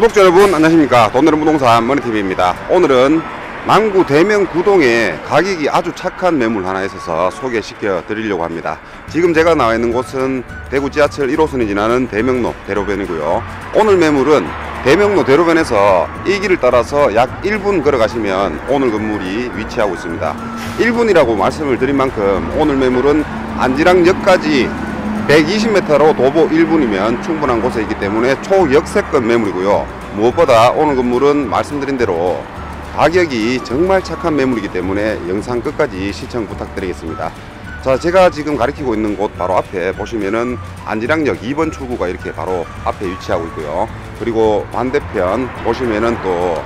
구독자 여러분 안녕하십니까? 돈내는 부동산 머니TV입니다. 오늘은 남구 대명 구동에 가격이 아주 착한 매물 하나 있어서 소개시켜 드리려고 합니다. 지금 제가 나와 있는 곳은 대구 지하철 1호선이 지나는 대명로 대로변이고요. 오늘 매물은 대명로 대로변에서 이 길을 따라서 약 1분 걸어가시면 오늘 건물이 위치하고 있습니다. 1분이라고 말씀을 드린 만큼 오늘 매물은 안지랑역까지 120m로 도보 1분이면 충분한 곳에 있기 때문에 초역세권 매물이고요. 무엇보다 오늘 건물은 말씀드린 대로 가격이 정말 착한 매물이기 때문에 영상 끝까지 시청 부탁드리겠습니다. 자, 제가 지금 가리키고 있는 곳 바로 앞에 보시면은 안지랑역 2번 출구가 이렇게 바로 앞에 위치하고 있고요. 그리고 반대편 보시면은 또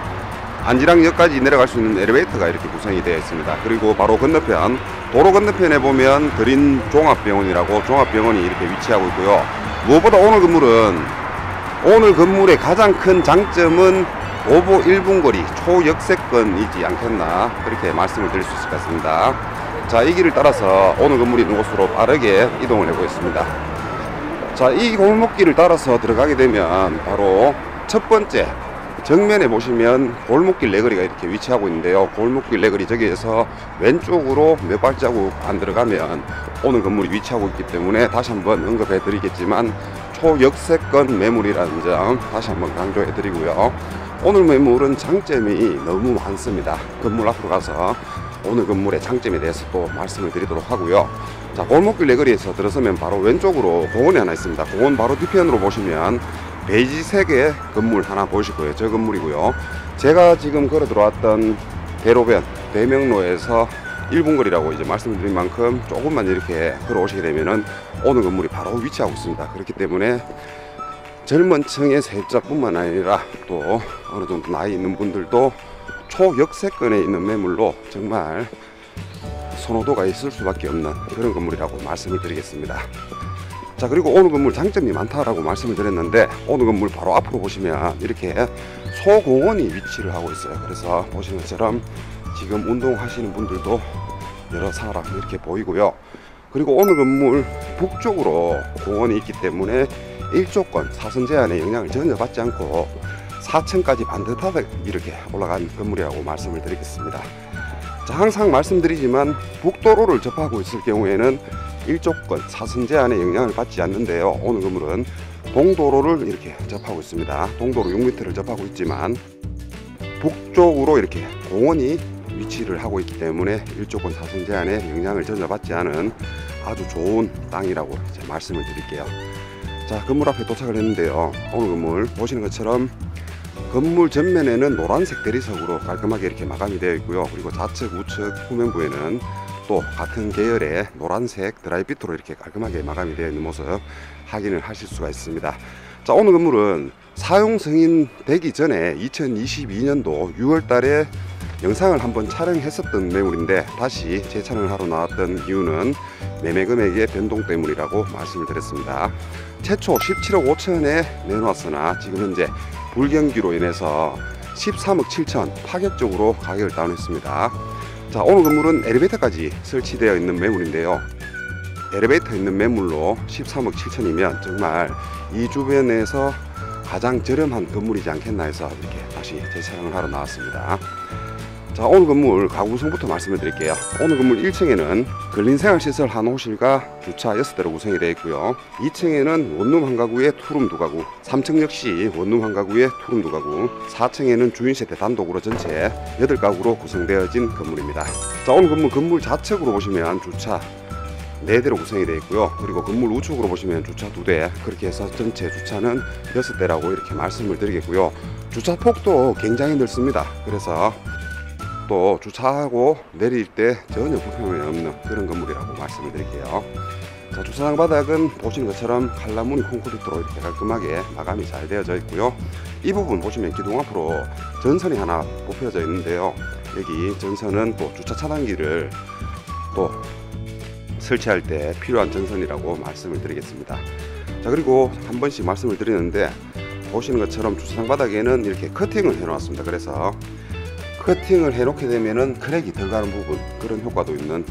안지랑역까지 내려갈 수 있는 엘리베이터가 이렇게 구성이 되어 있습니다. 그리고 바로 건너편 도로 건너편에 보면 드린 종합병원이라고 종합병원이 이렇게 위치하고 있고요. 무엇보다 오늘 건물은 오늘 건물의 가장 큰 장점은 도보 1분 거리 초역세권이지 않겠나 그렇게 말씀을 드릴 수 있을 것 같습니다. 자, 이 길을 따라서 오늘 건물이 있는 곳으로 빠르게 이동을 해보겠습니다. 자, 이 골목길을 따라서 들어가게 되면 바로 첫 번째 정면에 보시면 골목길 내거리가 이렇게 위치하고 있는데요. 골목길 내거리 저기에서 왼쪽으로 몇 발자국 안 들어가면 오늘 건물이 위치하고 있기 때문에 다시 한번 언급해 드리겠지만 초역세권 매물이라는 점 다시 한번 강조해 드리고요. 오늘 매물은 장점이 너무 많습니다. 건물 앞으로 가서 오늘 건물의 장점에 대해서 또 말씀을 드리도록 하고요. 자, 골목길 내거리에서 들어서면 바로 왼쪽으로 공원이 하나 있습니다. 공원 바로 뒤편으로 보시면 베이지색의 건물 하나 보이실 거예요. 저 건물이고요. 제가 지금 걸어 들어왔던 대로변 대명로에서 1분 거리라고 이제 말씀드린 만큼 조금만 이렇게 걸어오시게 되면은 오늘 건물이 바로 위치하고 있습니다. 그렇기 때문에 젊은 층의 세입자뿐만 아니라 또 어느 정도 나이 있는 분들도 초역세권에 있는 매물로 정말 선호도가 있을 수밖에 없는 그런 건물이라고 말씀을 드리겠습니다. 자 그리고 오늘 건물 장점이 많다라고 말씀을 드렸는데 오늘 건물 바로 앞으로 보시면 이렇게 소공원이 위치를 하고 있어요. 그래서 보시는 것처럼 지금 운동하시는 분들도 여러 사람 이렇게 보이고요. 그리고 오늘 건물 북쪽으로 공원이 있기 때문에 일조권 사선 제한의 영향을 전혀 받지 않고 4층까지 반듯하게 이렇게 올라간 건물이라고 말씀을 드리겠습니다. 자, 항상 말씀드리지만 북도로를 접하고 있을 경우에는 일조권 사선 제한의 영향을 받지 않는데요. 오늘 건물은 동도로를 이렇게 접하고 있습니다. 동도로 6m를 접하고 있지만 북쪽으로 이렇게 공원이 위치를 하고 있기 때문에 일조권 사선 제한의 영향을 전혀 받지 않은 아주 좋은 땅이라고 말씀을 드릴게요. 자, 건물 앞에 도착을 했는데요. 오늘 건물 보시는 것처럼 건물 전면에는 노란색 대리석으로 깔끔하게 이렇게 마감이 되어 있고요. 그리고 좌측, 우측 후면부에는 또 같은 계열의 노란색 드라이비트로 이렇게 깔끔하게 마감이 되어 있는 모습 확인을 하실 수가 있습니다. 자, 오늘 건물은 사용 승인 되기 전에 2022년도 6월 달에 영상을 한번 촬영했었던 매물인데 다시 재촬영을 하러 나왔던 이유는 매매 금액의 변동 때문이라고 말씀을 드렸습니다. 최초 17억 5천에 내놓았으나 지금 현재 불경기로 인해서 13억 7천 파격적으로 가격을 다운했습니다. 자 오늘 건물은 엘리베이터까지 설치되어 있는 매물인데요. 엘리베이터 있는 매물로 13억 7천이면 정말 이 주변에서 가장 저렴한 건물이지 않겠나 해서 이렇게 다시 재촬영을 하러 나왔습니다. 자 오늘 건물 가구 구성부터 말씀해 드릴게요. 오늘 건물 1층에는 근린생활시설 한 호실과 주차 6대로 구성이 되어 있고요. 2층에는 원룸 한 가구에 투룸 두 가구 3층 역시 원룸 한 가구에 투룸 두 가구 4층에는 주인세대 단독으로 전체 8가구로 구성되어진 건물입니다. 자 오늘 건물 건물 좌측으로 보시면 주차 4대로 구성이 되어 있고요. 그리고 건물 우측으로 보시면 주차 2대 그렇게 해서 전체 주차는 6대라고 이렇게 말씀을 드리겠고요. 주차 폭도 굉장히 넓습니다. 그래서 또 주차하고 내릴 때 전혀 불편함이 없는 그런 건물이라고 말씀을 드릴게요. 자, 주차장 바닥은 보시는 것처럼 칼라무늬 콘크리트로 이렇게 깔끔하게 마감이 잘 되어져 있고요. 이 부분 보시면 기둥 앞으로 전선이 하나 뽑혀져 있는데요. 여기 전선은 또 주차 차단기를 또 설치할 때 필요한 전선이라고 말씀을 드리겠습니다. 자, 그리고 한 번씩 말씀을 드리는데 보시는 것처럼 주차장 바닥에는 이렇게 커팅을 해 놓았습니다. 그래서 커팅을 해놓게 되면은 크랙이 들어가는 부분 그런 효과도 있는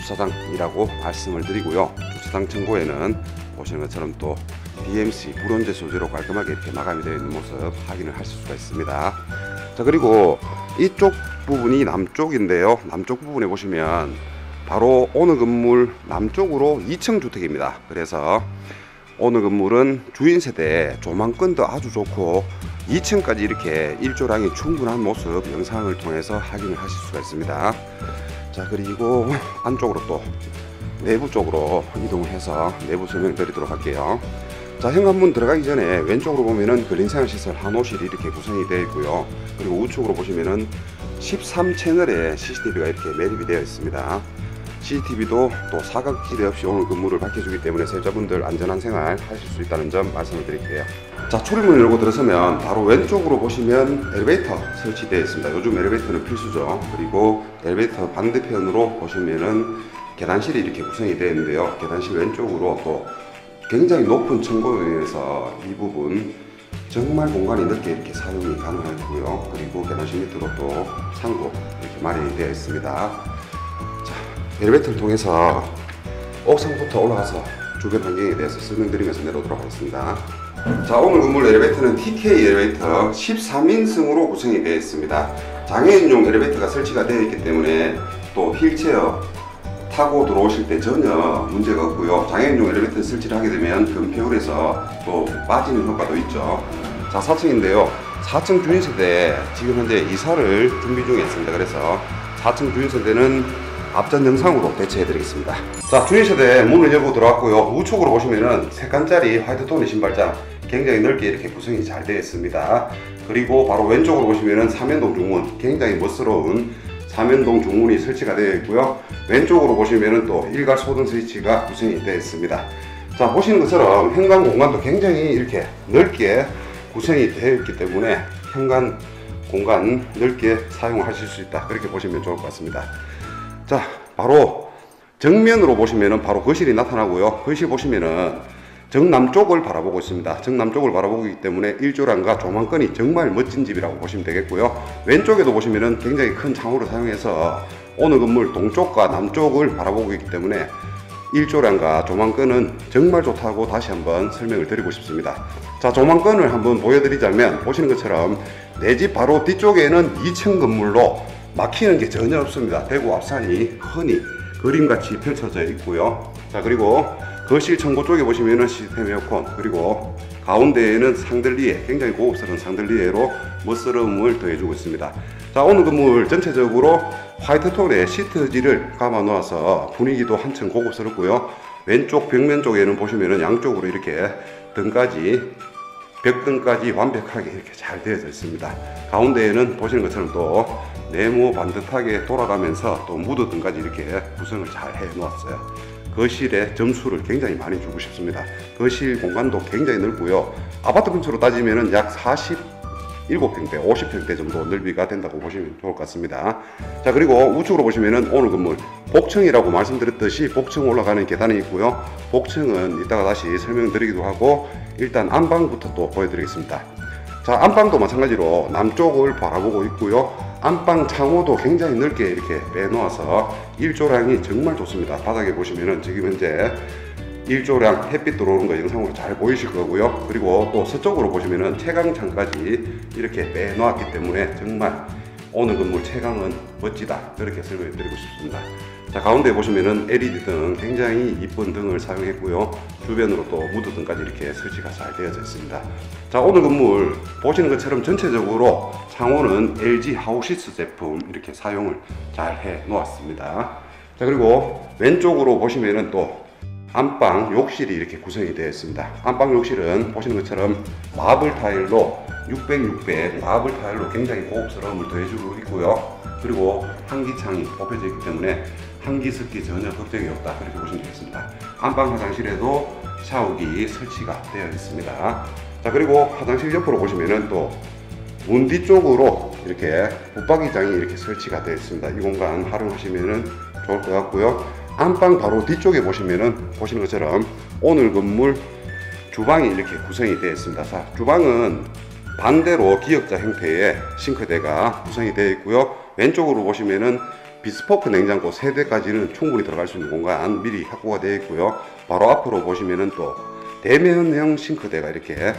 주차장이라고 말씀을 드리고요. 주차장 청고에는 보시는 것처럼 또 DMC 불온재 소재로 깔끔하게 이렇게 마감이 되어 있는 모습 확인을 하실 수가 있습니다. 자 그리고 이쪽 부분이 남쪽인데요. 남쪽 부분에 보시면 바로 오늘 건물 남쪽으로 2층 주택입니다. 그래서 오늘 건물은 주인 세대 조망권도 아주 좋고 2층까지 이렇게 일조량이 충분한 모습 영상을 통해서 확인을 하실 수가 있습니다. 자 그리고 안쪽으로 또 내부 쪽으로 이동을 해서 내부 설명 드리도록 할게요. 자 현관문 들어가기 전에 왼쪽으로 보면은 근린생활시설 한호실이 이렇게 구성이 되어 있고요. 그리고 우측으로 보시면은 13채널의 CCTV가 이렇게 매립이 되어 있습니다. CCTV도 또 사각지대 없이 오늘 근무를 밝혀주기 때문에 세자분들 안전한 생활 하실 수 있다는 점 말씀을 드릴게요. 자 출입문을 열고 들어서면 바로 왼쪽으로 보시면 엘리베이터 설치되어 있습니다. 요즘 엘리베이터는 필수죠. 그리고 엘리베이터 반대편으로 보시면은 계단실이 이렇게 구성이 되어 있는데요. 계단실 왼쪽으로 또 굉장히 높은 층고에 의해서 이 부분 정말 공간이 넓게 이렇게 사용이 가능하고요. 그리고 계단실 밑으로 또 창고 이렇게 마련이 되어 있습니다. 자, 엘리베이터를 통해서 옥상부터 올라가서 주변 환경에 대해서 설명드리면서 내려오도록 하겠습니다. 자, 오늘 건물 엘리베이터는 TK 엘리베이터 13인승으로 구성이 되어 있습니다. 장애인용 엘리베이터가 설치가 되어 있기 때문에 또 휠체어 타고 들어오실 때 전혀 문제가 없고요. 장애인용 엘리베이터 설치를 하게 되면 금폐율에서 또 빠지는 효과도 있죠. 자, 4층인데요. 4층 주인세대 지금 현재 이사를 준비 중에 있습니다. 그래서 4층 주인세대는 앞전 영상으로 대체해 드리겠습니다. 자, 주인세대 문을 열고 들어왔고요. 우측으로 보시면은 색깔짜리 화이트톤의 신발장 굉장히 넓게 이렇게 구성이 잘 되어 있습니다. 그리고 바로 왼쪽으로 보시면은 삼연동 중문 굉장히 멋스러운 삼연동 중문이 설치가 되어 있고요. 왼쪽으로 보시면은 또 일괄 소등 스위치가 구성이 되어 있습니다. 자, 보시는 것처럼 현관 공간도 굉장히 이렇게 넓게 구성이 되어 있기 때문에 현관 공간 넓게 사용하실 수 있다. 그렇게 보시면 좋을 것 같습니다. 자, 바로 정면으로 보시면은 바로 거실이 나타나고요. 거실 보시면은 정남쪽을 바라보고 있습니다. 정남쪽을 바라보고 있기 때문에 일조량과 조망권이 정말 멋진 집이라고 보시면 되겠고요. 왼쪽에도 보시면은 굉장히 큰 창호를 사용해서 오늘 건물 동쪽과 남쪽을 바라보고 있기 때문에 일조량과 조망권은 정말 좋다고 다시 한번 설명을 드리고 싶습니다. 자, 조망권을 한번 보여드리자면 보시는 것처럼 내 집 바로 뒤쪽에는 2층 건물로 막히는 게 전혀 없습니다. 대구 앞산이 흔히 그림같이 펼쳐져 있고요. 자, 그리고 거실 창고 쪽에 보시면은 시스템 에어컨 그리고 가운데에는 상들리에 굉장히 고급스러운 상들리에로 멋스러움을 더해주고 있습니다. 자 오늘 건물 전체적으로 화이트 톤의 시트지를 감아 놓아서 분위기도 한층 고급스럽고요. 왼쪽 벽면 쪽에는 보시면은 양쪽으로 이렇게 등까지 벽등까지 완벽하게 이렇게 잘 되어져 있습니다. 가운데에는 보시는 것처럼 또 네모 반듯하게 돌아가면서 또 무드 등까지 이렇게 구성을 잘 해 놓았어요. 거실에 점수를 굉장히 많이 주고 싶습니다. 거실 공간도 굉장히 넓고요. 아파트 근처로 따지면은 약 47평대, 50평대 정도 넓이가 된다고 보시면 좋을 것 같습니다. 자, 그리고 우측으로 보시면은 오늘 건물 복층이라고 말씀드렸듯이 복층 올라가는 계단이 있고요. 복층은 이따가 다시 설명드리기도 하고 일단 안방부터 또 보여드리겠습니다. 자, 안방도 마찬가지로 남쪽을 바라보고 있고요. 안방 창호도 굉장히 넓게 이렇게 빼놓아서 일조량이 정말 좋습니다. 바닥에 보시면은 지금 현재 일조량 햇빛 들어오는 거 영상으로 잘 보이실 거고요. 그리고 또 서쪽으로 보시면은 채광창까지 이렇게 빼놓았기 때문에 정말 오늘 건물 채광은 멋지다. 그렇게 설명해 드리고 싶습니다. 자, 가운데 보시면은 LED 등 굉장히 이쁜 등을 사용했고요. 주변으로 또 무드 등까지 이렇게 설치가 잘 되어져 있습니다. 자, 오늘 건물 보시는 것처럼 전체적으로 창호는 LG 하우시스 제품 이렇게 사용을 잘 해 놓았습니다. 자, 그리고 왼쪽으로 보시면은 또 안방 욕실이 이렇게 구성이 되어 있습니다. 안방 욕실은 보시는 것처럼 마블 타일로 600, 600 마블 타일로 굉장히 고급스러움을 더해주고 있고요. 그리고 한기창이 뽑혀져 있기 때문에 한기 습기 전혀 걱정이 없다 그렇게 보시면 되겠습니다. 안방 화장실에도 샤워기 설치가 되어 있습니다. 자 그리고 화장실 옆으로 보시면은 또 문 뒤쪽으로 이렇게 붙박이장이 이렇게 설치가 되어 있습니다. 이 공간 활용하시면은 좋을 것 같고요. 안방 바로 뒤쪽에 보시면은 보시는 것처럼 오늘 건물 주방이 이렇게 구성이 되어 있습니다. 자, 주방은 반대로 기역자 형태의 싱크대가 구성이 되어 있고요. 왼쪽으로 보시면은 비스포크 냉장고 세대까지는 충분히 들어갈 수 있는 공간 미리 확보가 되어 있고요. 바로 앞으로 보시면은 또 대면형 싱크대가 이렇게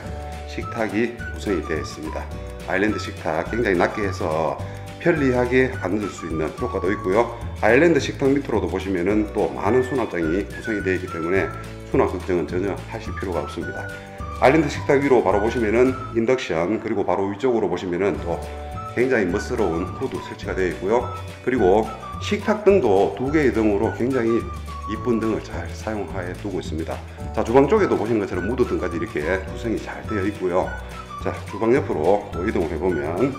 식탁이 구성이 되어 있습니다. 아일랜드 식탁 굉장히 낮게 해서 편리하게 앉을 수 있는 효과도 있고요. 아일랜드 식탁 밑으로도 보시면은 또 많은 수납장이 구성이 되어 있기 때문에 수납 걱정은 전혀 하실 필요가 없습니다. 아일랜드 식탁 위로 바로 보시면은 인덕션 그리고 바로 위쪽으로 보시면은 또 굉장히 멋스러운 후드 설치가 되어 있고요. 그리고 식탁 등도 두 개의 등으로 굉장히 이쁜 등을 잘 사용하여 두고 있습니다. 자 주방 쪽에도 보시는 것처럼 무드 등까지 이렇게 구성이 잘 되어 있고요. 자 주방 옆으로 또 이동을 해보면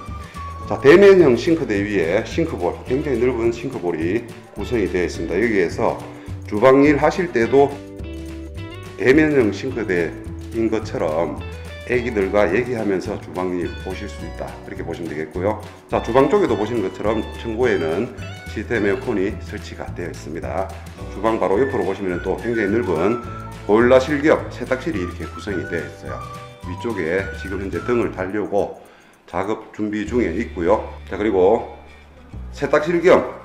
자 대면형 싱크대 위에 싱크볼 굉장히 넓은 싱크볼이 구성이 되어 있습니다. 여기에서 주방일 하실 때도 대면형 싱크대인 것처럼 애기들과 얘기하면서 주방일 보실 수 있다 이렇게 보시면 되겠고요. 자 주방 쪽에도 보시는 것처럼 층고에는 시스템 에어컨이 설치가 되어 있습니다. 주방 바로 옆으로 보시면 또 굉장히 넓은 보일러실 겸 세탁실이 이렇게 구성이 되어 있어요. 위쪽에 지금 현재 등을 달려고 작업 준비 중에 있고요. 자 그리고 세탁실 겸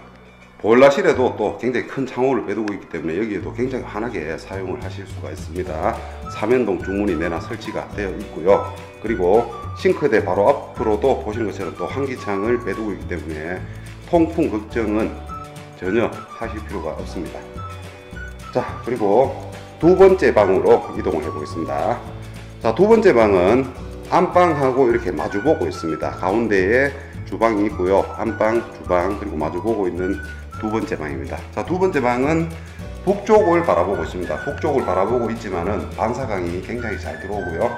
보일러실에도 또 굉장히 큰 창호를 빼두고 있기 때문에 여기에도 굉장히 환하게 사용을 하실 수가 있습니다. 삼연동 중문이 내나 설치가 되어 있고요. 그리고 싱크대 바로 앞으로도 보시는 것처럼 또 환기창을 빼두고 있기 때문에 통풍 걱정은 전혀 하실 필요가 없습니다. 자, 그리고 두 번째 방으로 이동을 해 보겠습니다. 자, 두 번째 방은 안방하고 이렇게 마주보고 있습니다. 가운데에 주방이 있고요. 안방, 주방, 그리고 마주보고 있는 두 번째 방입니다. 자, 두 번째 방은 북쪽을 바라보고 있습니다. 북쪽을 바라보고 있지만은 반사광이 굉장히 잘 들어오고요.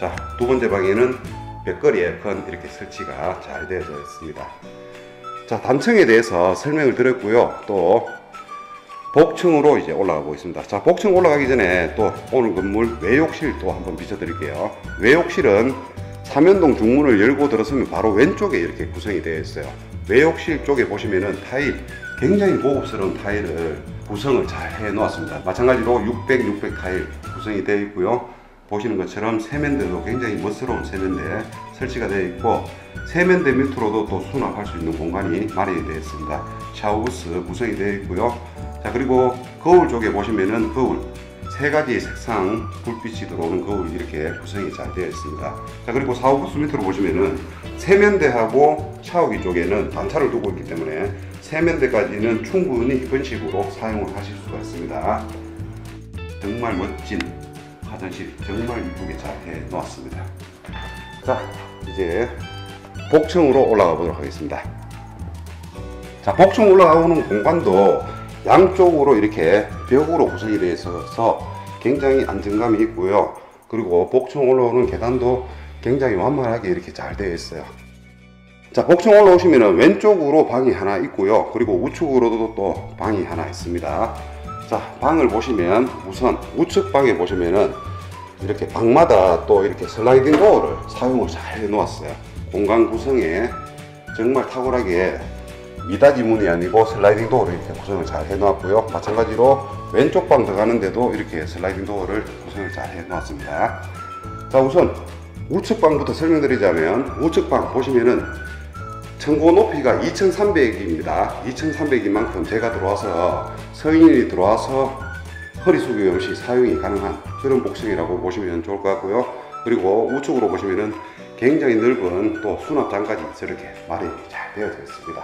자, 두 번째 방에는 벽걸이 에어컨 이렇게 설치가 잘 되어져 있습니다. 자, 단층에 대해서 설명을 드렸고요. 또 복층으로 이제 올라가고 있습니다. 자, 복층 올라가기 전에 또 오늘 건물 외욕실 또 한번 비춰드릴게요. 외욕실은 삼연동 중문을 열고 들어서면 바로 왼쪽에 이렇게 구성이 되어 있어요. 외욕실 쪽에 보시면은 타일, 굉장히 고급스러운 타일을 구성을 잘 해 놓았습니다. 마찬가지로 600, 600 타일 구성이 되어 있고요. 보시는 것처럼 세면대도 굉장히 멋스러운 세면대 설치가 되어 있고 세면대 밑으로도 또 수납할 수 있는 공간이 마련이 되어 있습니다. 샤워부스 구성이 되어 있고요. 자 그리고 거울 쪽에 보시면은 거울 세 가지 색상 불빛이 들어오는 거울 이렇게 구성이 잘 되어 있습니다. 자 그리고 샤워부스 밑으로 보시면은 세면대하고 샤워기 쪽에는 단차를 두고 있기 때문에 세면대까지는 충분히 이런 식으로 사용을 하실 수가 있습니다. 정말 멋진 화장실 정말 이쁘게 잘 해 놓았습니다. 자 이제 복층으로 올라가 보도록 하겠습니다. 자 복층 올라가는 공간도 양쪽으로 이렇게 벽으로 구성이 되어 있어서 굉장히 안정감이 있고요. 그리고 복층 올라오는 계단도 굉장히 완만하게 이렇게 잘 되어 있어요. 자 복층 올라오시면 왼쪽으로 방이 하나 있고요. 그리고 우측으로도 또 방이 하나 있습니다. 자 방을 보시면 우선 우측 방에 보시면은 이렇게 방마다 또 이렇게 슬라이딩 도어를 사용을 잘 해놓았어요. 공간 구성에 정말 탁월하게 미닫이 문이 아니고 슬라이딩 도어를 이렇게 구성을 잘 해놓았고요. 마찬가지로 왼쪽 방 들어가는데도 이렇게 슬라이딩 도어를 구성을 잘 해놓았습니다. 자 우선 우측 방부터 설명드리자면 우측 방 보시면은 청고 높이가 2300입니다. 2300인 만큼 제가 들어와서 성인이 들어와서 허리 숙여 없이 사용이 가능한 그런 복층이라고 보시면 좋을 것 같고요. 그리고 우측으로 보시면은 굉장히 넓은 또 수납장까지 저렇게 마련이 잘 되어져 있습니다.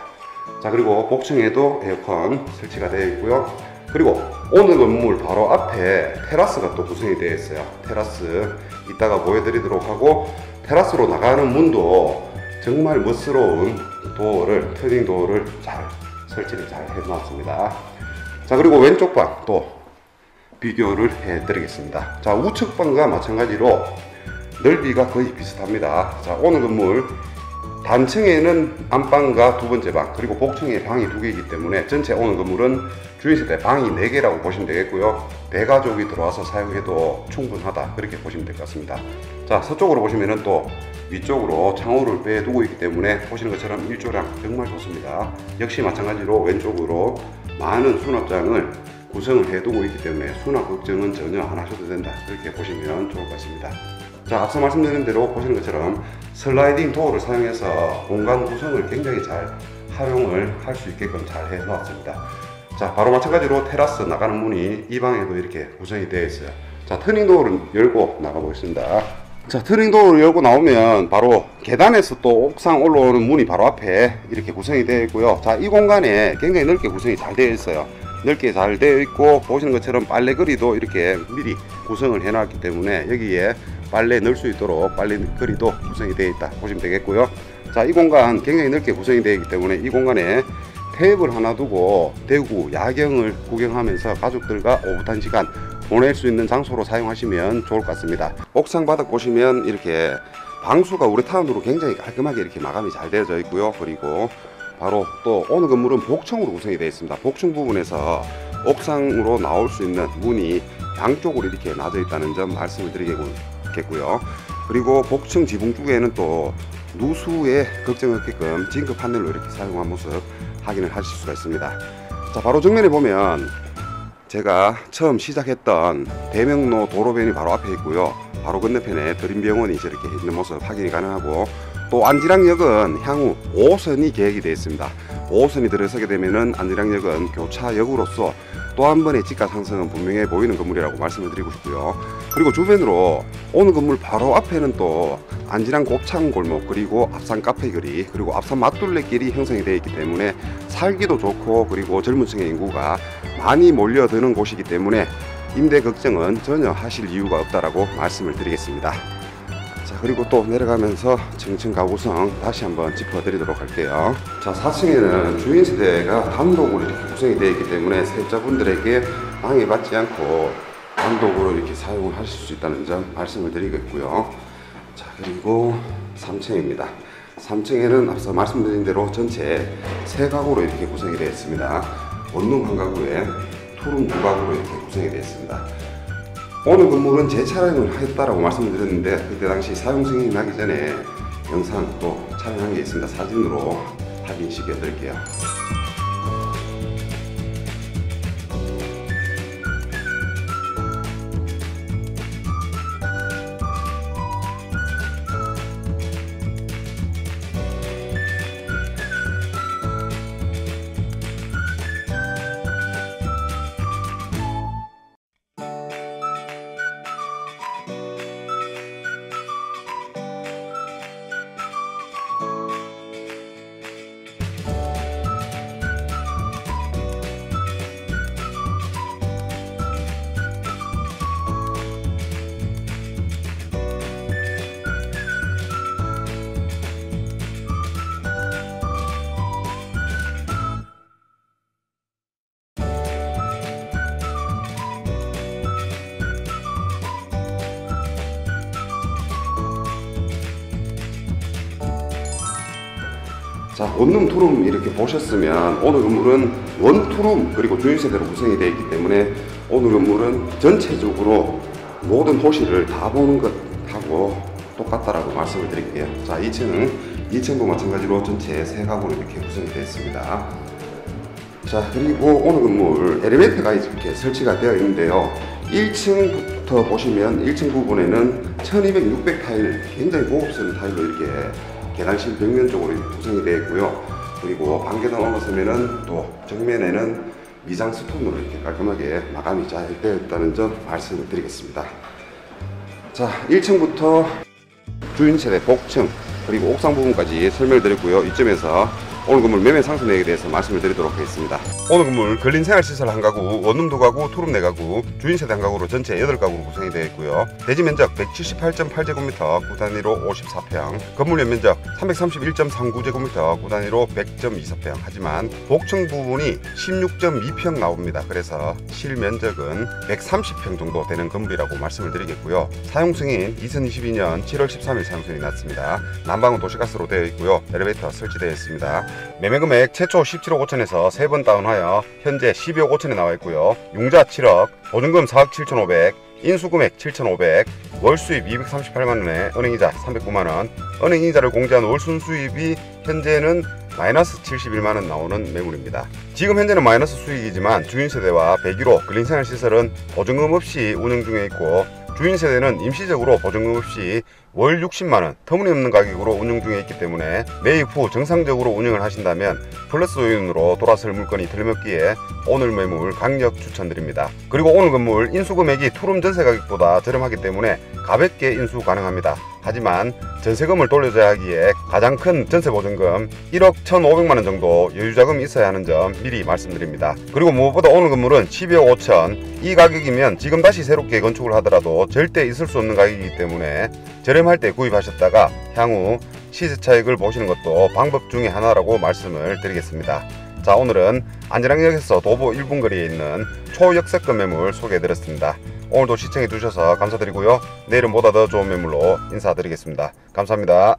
자 그리고 복층에도 에어컨 설치가 되어 있고요. 그리고 오늘 건물 바로 앞에 테라스가 또 구성이 되어 있어요. 테라스 이따가 보여드리도록 하고 테라스로 나가는 문도 정말 멋스러운 도어를 터닝 도어를 잘 설치를 잘 해놨습니다. 자 그리고 왼쪽 방 또 비교를 해 드리겠습니다. 자 우측 방과 마찬가지로 넓이가 거의 비슷합니다. 자 오늘 건물 단층에는 안방과 두 번째 방 그리고 복층에 방이 두 개이기 때문에 전체 오늘 건물은 주인세 대 방이 네 개라고 보시면 되겠고요. 대가족이 들어와서 사용해도 충분하다 그렇게 보시면 될 것 같습니다. 자 서쪽으로 보시면은 또 위쪽으로 창호를 빼두고 있기 때문에 보시는 것처럼 일조량 정말 좋습니다. 역시 마찬가지로 왼쪽으로 많은 수납장을 구성을 해두고 있기 때문에 수납 걱정은 전혀 안 하셔도 된다 이렇게 보시면 좋을 것 같습니다. 자 앞서 말씀드린 대로 보시는 것처럼 슬라이딩 도어를 사용해서 공간 구성을 굉장히 잘 활용을 할 수 있게끔 잘 해놓았습니다. 자 바로 마찬가지로 테라스 나가는 문이 이 방에도 이렇게 구성이 되어 있어요. 자 turning door를 열고 나가보겠습니다 자 turning door를 열고 나오면 바로 계단에서 또 옥상 올라오는 문이 바로 앞에 이렇게 구성이 되어 있고요. 자 이 공간에 굉장히 넓게 구성이 잘 되어 있어요. 넓게 잘 되어 있고 보시는 것처럼 빨래거리도 이렇게 미리 구성을 해 놨기 때문에 여기에 빨래 넣을 수 있도록 빨래거리도 구성이 되어 있다 보시면 되겠고요. 자 이 공간 굉장히 넓게 구성이 되어 있기 때문에 이 공간에 테이블 하나 두고 대구 야경을 구경하면서 가족들과 오후 단시간 보낼 수 있는 장소로 사용하시면 좋을 것 같습니다. 옥상 바닥 보시면 이렇게 방수가 우레탄으로 굉장히 깔끔하게 이렇게 마감이 잘 되어져 있고요. 그리고 바로 또 오늘 건물은 복층으로 구성이 되어 있습니다. 복층 부분에서 옥상으로 나올 수 있는 문이 양쪽으로 이렇게 놔져 있다는 점 말씀을 드리겠고요. 그리고 복층 지붕 쪽에는 또 누수에 걱정 없게끔 징크 판넬로 이렇게 사용한 모습 확인을 하실 수가 있습니다. 자, 바로 정면에 보면 제가 처음 시작했던 대명로 도로변이 바로 앞에 있고요. 바로 건너편에 드림병원이 저렇게 있는 모습 확인이 가능하고 또 안지랑역은 향후 5호선이 계획이 되어 있습니다. 5호선이 들어서게 되면은 안지랑역은 교차역으로서 또 한 번의 집가 상승은 분명해 보이는 건물이라고 말씀을 드리고 싶고요. 그리고 주변으로 오는 건물 바로 앞에는 또 안지랑 곱창 골목 그리고 앞산 카페 거리 그리고 앞산 맛둘레 길이 형성이 되어 있기 때문에 살기도 좋고 그리고 젊은 층의 인구가 많이 몰려드는 곳이기 때문에 임대 걱정은 전혀 하실 이유가 없다라고 말씀을 드리겠습니다. 자 그리고 또 내려가면서 층층 가구성 다시 한번 짚어드리도록 할게요. 자 4층에는 주인 세대가 단독으로 이렇게 구성이 되어 있기 때문에 세입자분들에게 방해받지 않고 단독으로 이렇게 사용을 하실 수 있다는 점 말씀을 드리겠고요. 자 그리고 3층입니다. 3층에는 앞서 말씀드린 대로 전체 세 가구로 이렇게 구성이 되어 있습니다. 원룸 한 가구에 투룸 두 가구로 이렇게 구성이 되어 있습니다. 오늘 건물은 재촬영을 했다라고 말씀을 드렸는데 그때 당시 사용 승인이 나기 전에 영상 또 촬영한 게 있습니다. 사진으로 확인시켜 드릴게요. 자, 원룸 투룸 이렇게 보셨으면 오늘 건물은 원투룸 그리고 주인세대로 구성이 되어 있기 때문에 오늘 건물은 전체적으로 모든 도시를 다 보는 것하고 똑같다라고 말씀을 드릴게요. 자, 2층은 2층도 마찬가지로 전체 세 가구로 이렇게 구성이 되어 있습니다. 자, 그리고 오늘 건물 엘리베이터가 이렇게 설치가 되어 있는데요. 1층부터 보시면 1층 부분에는 1200, 600 타일, 굉장히 고급스러운 타일로 이렇게 계단실 벽면 쪽으로 구성이 되어 있고요. 그리고 반계단 올라서면은 또 정면에는 미장 스톤으로 이렇게 깔끔하게 마감이 잘 되어 있다는 점 말씀을 드리겠습니다. 자, 1층부터 주인 세대 복층 그리고 옥상 부분까지 설명을 드렸고요. 이쯤에서 오늘 건물 매매 상세 내역에 대해서 말씀을 드리도록 하겠습니다. 오늘 건물 근린 생활시설 한 가구, 원룸 두 가구, 투룸 네 가구, 주인 세대 한 가구로 전체 8가구로 구성이 되어 있고요. 대지 면적 178.8제곱미터, 구 단위로 54평, 건물 연면적 331.39제곱미터, 구 단위로 100.24평. 하지만 복층 부분이 16.2평 나옵니다. 그래서 실면적은 130평 정도 되는 건물이라고 말씀을 드리겠고요. 사용 승인 2022년 7월 13일 사용 승인이 났습니다. 난방은 도시가스로 되어 있고요. 엘리베이터 설치되어 있습니다. 매매 금액 최초 17억 5천에서 3번 다운하여 현재 12억 5천에 나와 있고요. 융자 7억, 보증금 4억 7천5백, 인수금액 7,500, 월 수입 238만 원에 은행이자 309만 원, 은행이자를 공제한 월 순수입이 현재는 마이너스 71만 원 나오는 매물입니다. 지금 현재는 마이너스 수익이지만 주인 세대와 101호 근린생활 시설은 보증금 없이 운영 중에 있고 주인 세대는 임시적으로 보증금 없이 월 60만원 터무니없는 가격으로 운영 중에 있기 때문에 매입 후 정상적으로 운영을 하신다면 플러스 요인으로 돌아설 물건이 틀림없기에 오늘 매물 강력 추천드립니다. 그리고 오늘 건물 인수 금액이 투룸 전세 가격보다 저렴하기 때문에 가볍게 인수 가능합니다. 하지만 전세금을 돌려줘야 하기에 가장 큰 전세 보증금 1억 1,500만원 정도 여유자금이 있어야 하는 점 미리 말씀드립니다. 그리고 무엇보다 오늘 건물은 12억 5천 이 가격이면 지금 다시 새롭게 건축을 하더라도 절대 있을 수 없는 가격이기 때문에 저렴할 때 구입하셨다가 향후 시세 차익을 보시는 것도 방법 중에 하나라고 말씀을 드리겠습니다. 자 오늘은 안전항역에서 도보 1분 거리에 있는 초역세권 매물 소개해드렸습니다. 오늘도 시청해 주셔서 감사드리고요. 내일은 보다 더 좋은 매물로 인사드리겠습니다. 감사합니다.